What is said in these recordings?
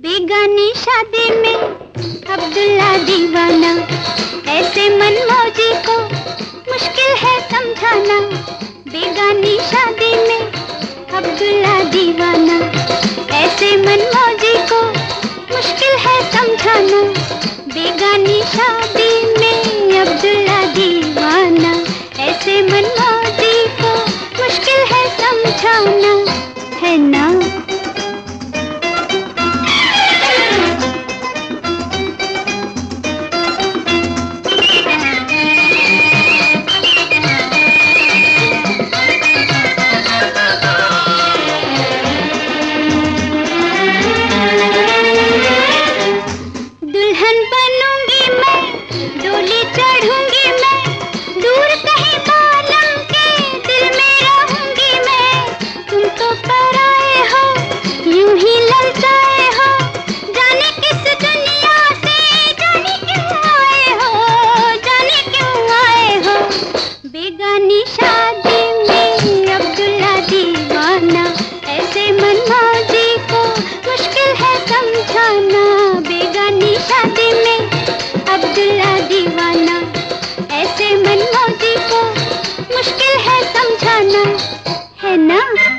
बेगानी शादी में, अब्दुल्ला दीवाना। ऐसे मन मनमौजी को मुश्किल है समझाना। बेगानी शादी में, अब्दुल्ला दीवाना। ऐसे मन मनमौजी को मुश्किल है समझाना। बेगानी शादी शादी में अब्दुल्ला दीवाना, ऐसे मनमौजी को मुश्किल है समझाना। बेगानी शादी में अब्दुल्ला दीवाना, ऐसे मनमौजी को मुश्किल है समझाना। है ना?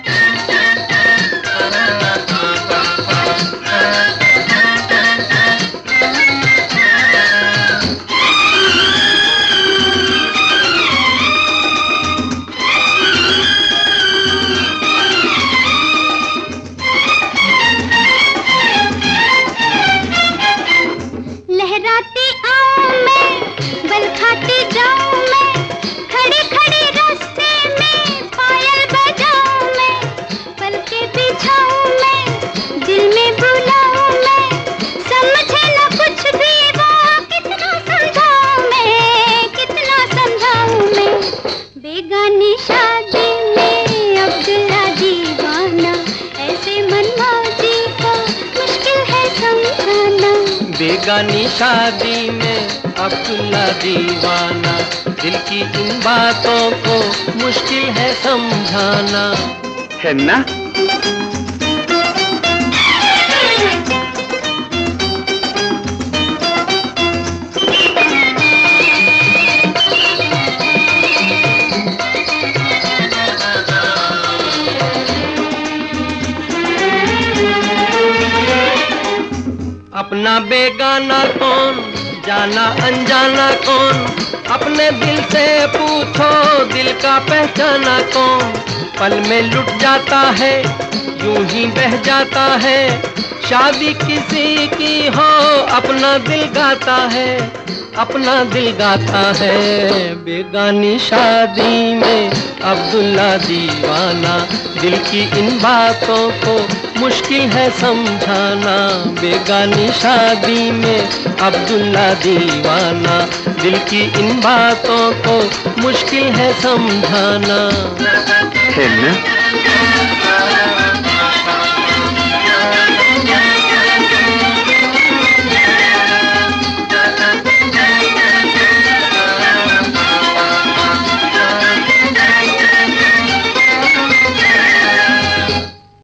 बेगानी शादी में अपना दीवाना। दिल की इन बातों को मुश्किल है समझाना। है ना? अपना बेगाना कौन, जाना अनजाना कौन? अपने दिल से पूछो, दिल का पहचाना कौन? पल में लुट जाता है, यूँ ही बह जाता है। शादी किसी की हो, अपना दिल गाता है। अपना दिल गाता है, बेगानी शादी में अब्दुल्ला दीवाना। दिल की इन बातों को मुश्किल है समझाना। बेगानी शादी में अब्दुल्ला दीवाना। दिल की इन बातों को मुश्किल है समझाना।